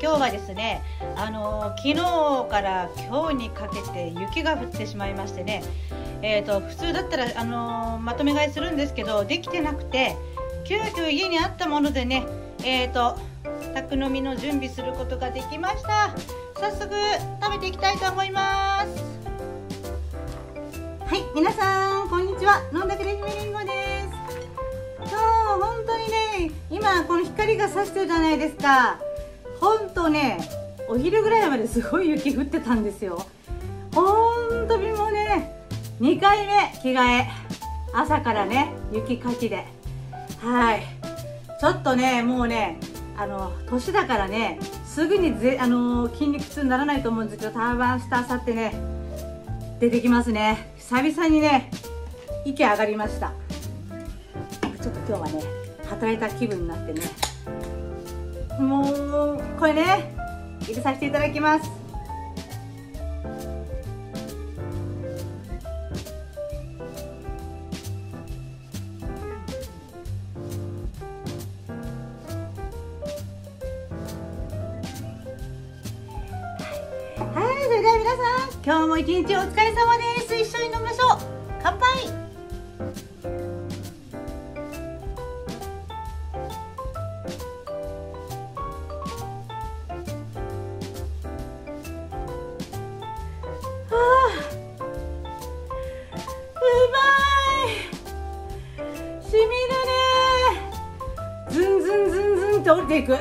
今日はですねあの昨日から今日にかけて雪が降ってしまいましてねえーと、普通だったらあのまとめ買いするんですけどできてなくて急遽家にあったものでねえーと宅飲みの準備することができました。早速食べていきたいと思います。はい皆さんこんにちは。飲んだくれ姫りんごです。今日本当にね今この光が差してるじゃないですか。本当ねお昼ぐらいまですごい雪降ってたんですよ。本当にもうね2回目着替え。朝からね雪かきで。はい。ちょっとねもうねあの年だからねすぐにぜあの筋肉痛にならないと思うんですけどターバンしたあさってね出てきますね。久々にね息上がりました。ちょっと今日はね働いた気分になってね。もうこれね。入れさせていただきます。はい。それでは皆さん今日も一日お疲れ様です。一緒に飲みましょう。乾杯。んずんと降りてい。く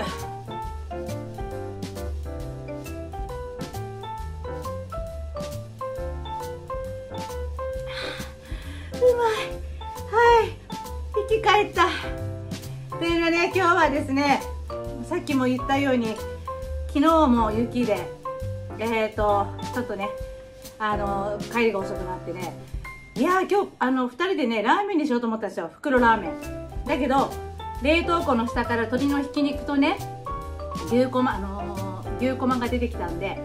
生き返った。というので今日はですねさっきも言ったように昨日も雪でえっ、ー、とちょっとねあの帰りが遅くなってね。いや今日あの2人でねラーメンにしようと思ったんですよ。袋ラーメン。だけど冷凍庫の下から鶏のひき肉とね牛こまあのー、牛こまが出てきたんで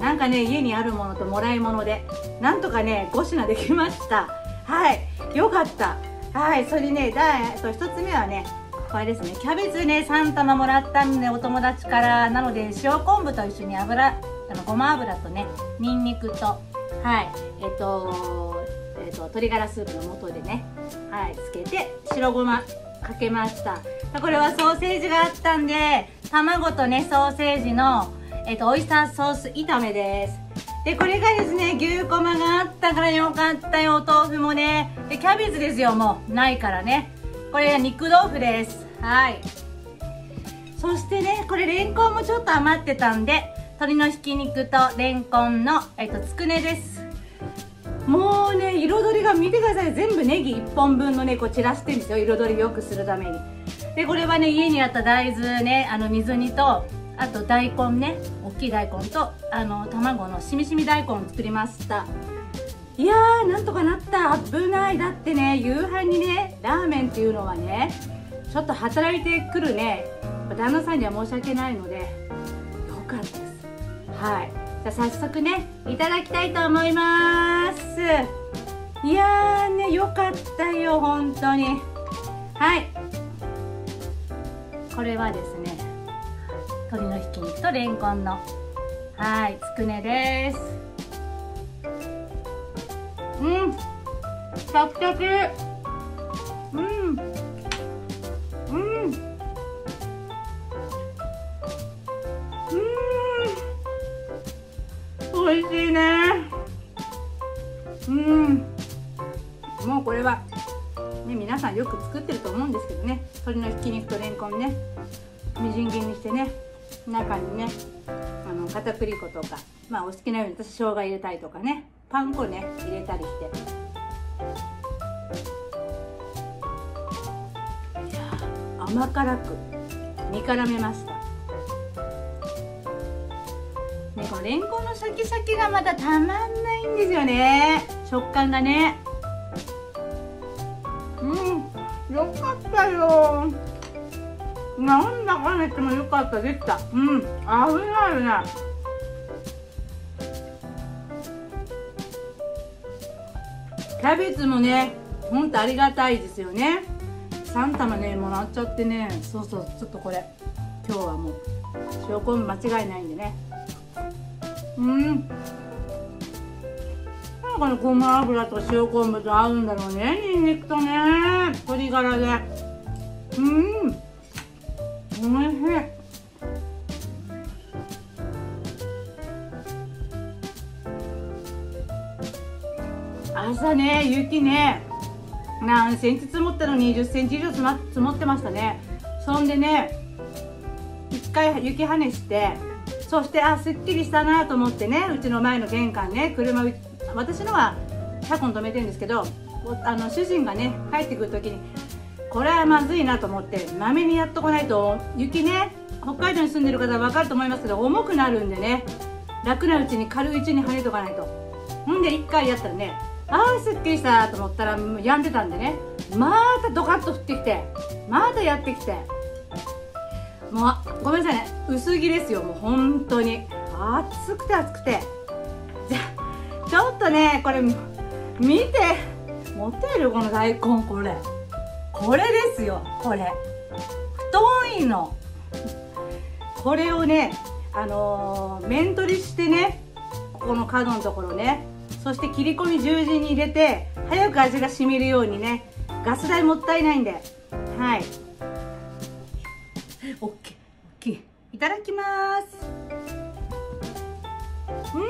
なんかね家にあるものともらい物でなんとかね5品できました。はいよかった。はいそれでねだえっと1つ目はねこれですね。キャベツね3玉もらったんでお友達からなので塩昆布と一緒に油あのごま油とねにんにくとはいえっとえっと鶏ガラスープの素でねはいつけて白ごまかけました。これはソーセージがあったんで卵とねソーセージのえっとオイスターソース炒めです。でこれがですね牛こまがあったからよかったよ。お豆腐もね。でキャベツですよもう。ないからね。これが肉豆腐です。はい。そしてねこれレンコンもちょっと余ってたんで鶏のひき肉とレンコンの、えっと、つくねです。もうね彩りが見てください。全部ネギ。1本分のねこう散らしてるんですよ。彩り良くするために。でこれはね家にあった大豆ねあの水煮とあと大根ね大きい大根とあの卵のしみしみ大根を作りました。いやーなんとかなった。危ない。だってね夕飯にねラーメンっていうのはねちょっと働いてくるね。旦那さんには申し訳ないのでよかったです。はい。じゃあ早速ねいただきたいと思います。いやーねよかったよ本当に。はい。これはですね鶏のひき肉とレンコンの。はいつくねです。うんサクサクうん。美味しいね。うん。もうこれはね皆さんよく作ってると思うんですけどね。鶏のひき肉とレンコンね。みじん切りにしてね。中にねあの片栗粉とかまあお好きなように私生姜入れたりとかね。パン粉ね入れたりして。いや甘辛く煮絡めました。このレンコンのシャキシャキがまたたまんないんですよね。食感がね。うんよかったよ。なんだかねてもよかったできた。うん危ないね。キャベツもねほんとありがたいですよね。3玉ねもらっちゃってね。そうそうちょっとこれ。今日はもう塩昆布間違いないんでね。うん。このごま油と塩昆布と合うんだろうねにんにくとね鶏ガラで。うん。おいしい。朝ね雪ね何センチ積もったの？に10センチ以上積,、ま、積もってましたね。そんでね一回雪跳ねしてそしてあすっきりしたなと思ってねうちの前の玄関ね車私のは車庫に止めてるんですけどあの主人がね帰ってくる時にこれはまずいなと思ってまめにやっとかないと雪ね北海道に住んでる方は分かると思いますけど重くなるんでね楽なうちに軽いうちに跳ねとかないと。ほんで1回やったらねああすっきりしたと思ったらやんでたんでねまたドカッと降ってきてまたやってきてもうごめんなさいね。薄着ですよもう本当に。暑くて暑くて。じゃちょっとねこれ見て持てるこの大根これ。これですよこれ。太いの。これをねあのー、面取りしてねここの角のところね。そして切り込み十字に入れて早く味がしみるようにねガス代もったいないんで。はい。オッケーオッケーいただきます。うん。う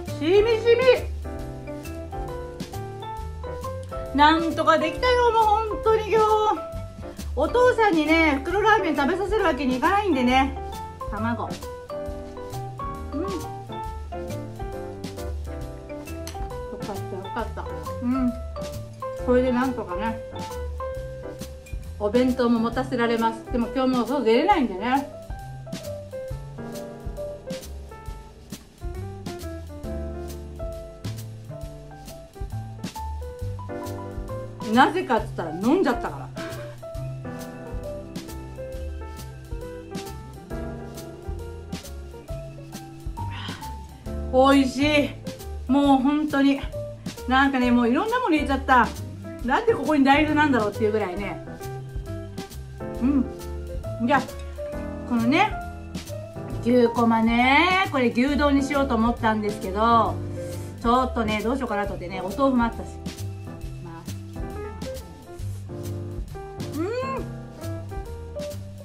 ん。しみしみ。なんとかできたよもう本当に今日。お父さんにね袋ラーメン食べさせるわけにいかないんでね。卵。うん。よかったよかった。うん。これでなんとかね。お弁当も持たせられます。でも今日もそう出れないんでね。なぜかっつったら飲んじゃったから。美味しい。もう本当に。なんかねもういろんなもの入れちゃった。なんでここに大豆なんだろうっていうぐらいね。うん。じゃあこのね牛こまねこれ牛丼にしようと思ったんですけどちょっとねどうしようかなと思ってねお豆腐もあったし。うん。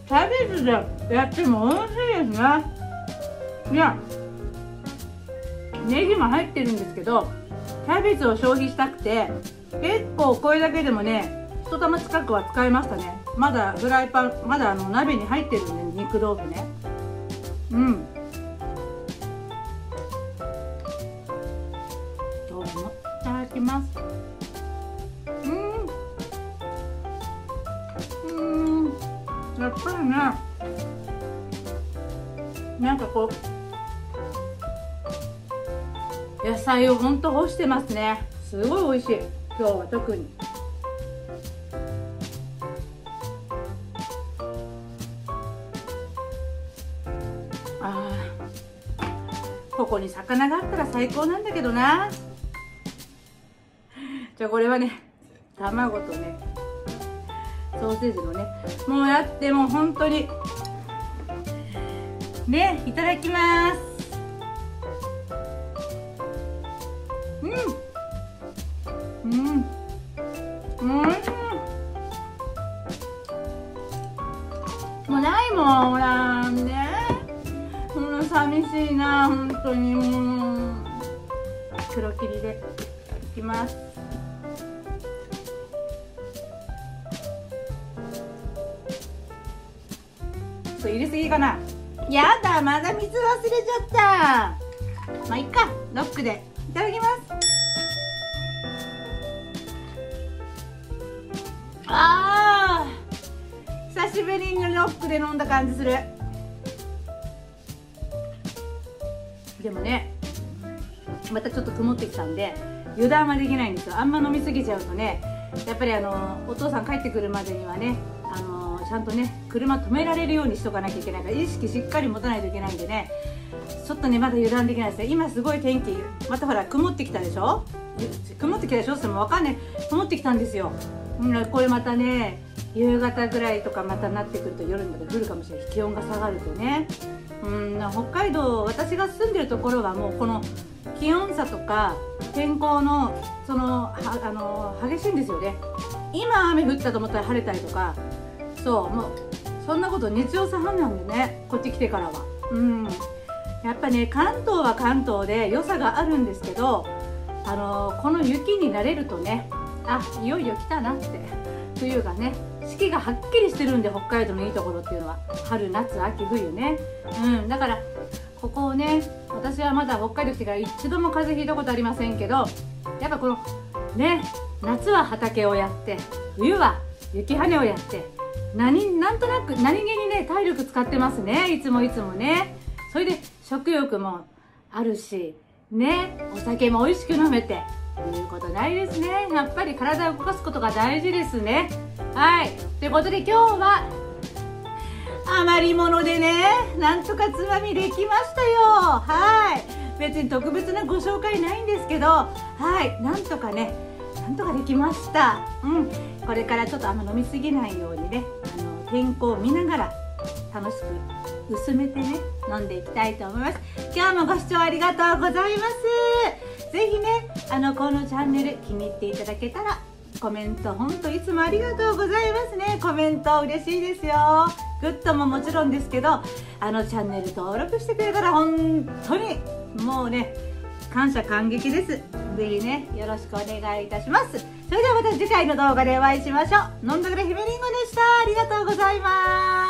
キャベツでやっても美味しいですね。いやネギも入ってるんですけどキャベツを消費したくて結構これだけでもね1玉近くは使いましたね。まだフライパンまだあの鍋に入ってるんで肉豆腐ね。うん。豆腐も。いただきます。うん。うん。やっぱりねなんかこう野菜をほんと干してますね。すごい美味しい。今日は特に。ここに魚があったら最高なんだけどな。じゃあこれはね卵とねソーセージのねもうやってもう本当にねいただきます。うん。うん。うん。もうないもんほら。寂しいな本当に。もう黒切りで。いきます。そう入れすぎかな。やだまだ水忘れちゃった。まあいっか。ロックで。いただきます。あー。久しぶりにロックで飲んだ感じする。でもねまたちょっと曇ってきたんで油断はできないんですよ。あんま飲みすぎちゃうとねやっぱりあのお父さん帰ってくるまでにはねあのちゃんとね車止められるようにしとかなきゃいけないから意識しっかり持たないといけないんでねちょっとねまだ油断できないですね今すごい天気またほら曇ってきたでしょ？曇ってきたでしょ？っても分かんない。曇ってきたんですよ。これまたね夕方ぐらいとかまたなってくると夜になって降るかもしれない。気温が下がるとね。うん北海道私が住んでるところはもうこの気温差とか天候のそのあの激しいんですよね。今雨降ったと思ったら晴れたりとか。そうもうそんなこと日常茶飯なんでねこっち来てからは。うん。やっぱね関東は関東で良さがあるんですけどあのこの雪になれるとねあいよいよ来たなって冬がね四季がはっきりしてるんで北海道のいいところっていうのは春夏秋冬ね。うんだからここをね私はまだ北海道来てから一度も風邪ひいたことありませんけどやっぱこのね夏は畑をやって冬は雪跳ねをやって何なんとなく何気にね体力使ってますね。いつもいつもね。それで食欲もあるしねお酒も美味しく飲めていうことないですねやっぱり体を動かすことが大事ですね。はい。ということで今日は余り物でねなんとかつまみできましたよ。はい。別に特別なご紹介ないんですけどはい。なんとかねなんとかできました。うん。これからちょっとあんま飲みすぎないようにねあの天候を見ながら楽しく薄めてね飲んでいきたいと思います。今日もご視聴ありがとうございます。ぜひねあのこのチャンネル気に入っていただけたらコメント本当いつもありがとうございますね。コメント嬉しいですよ。グッドももちろんですけどあのチャンネル登録してくれたら本当にもうね感謝感激です。ぜひねよろしくお願いいたします。それではまた次回の動画でお会いしましょう。飲んだくれ姫りんごでした。ありがとうございます。